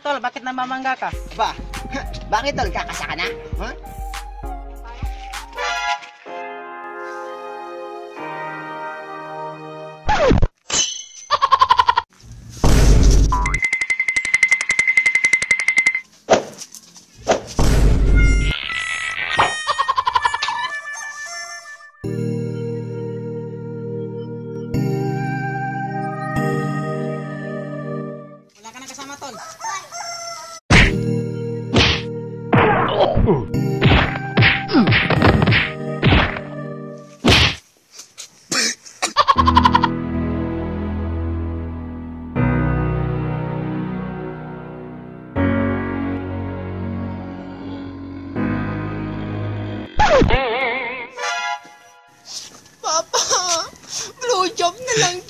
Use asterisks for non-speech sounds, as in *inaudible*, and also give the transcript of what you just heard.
tol, bakit namamangga ka? Ba, *laughs* bakit tol? Kakasa ka na? Ha? Tol. Papa, blowjob na lang